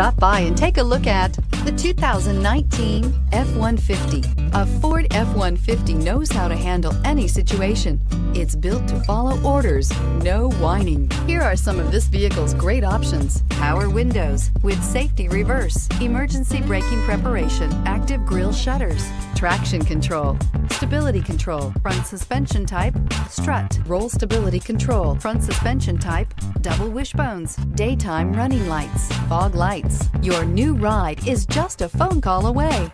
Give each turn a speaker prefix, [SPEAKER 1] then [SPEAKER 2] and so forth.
[SPEAKER 1] Stop by and take a look at the 2019 F-150. A Ford F-150 knows how to handle any situation. It's built to follow orders, no whining. Here are some of this vehicle's great options. Power windows with safety reverse, emergency braking preparation, active grille shutters, traction control, stability control, front suspension type, strut, roll stability control, front suspension type, double wishbones, daytime running lights, fog lights. Your new ride is just a phone call away.